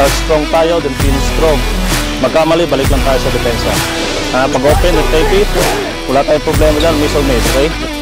Start strong tayo, then finish strong. Magkamali, balik lang tayo sa depensa. Ah, pag open, take it. Wala tayong problema dyan, miss or miss, okay?